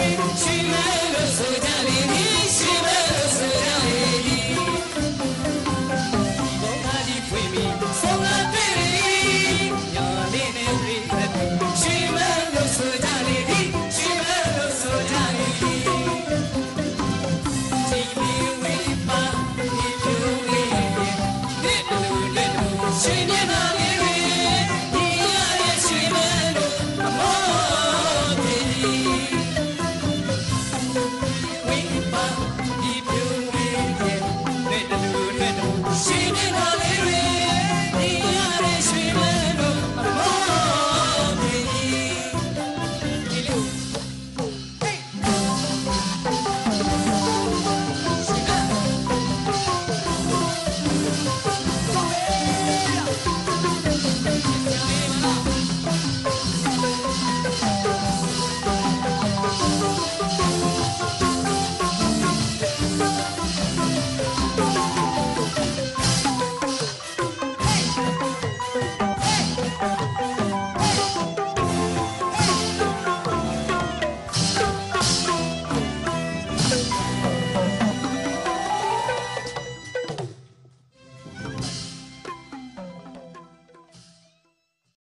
She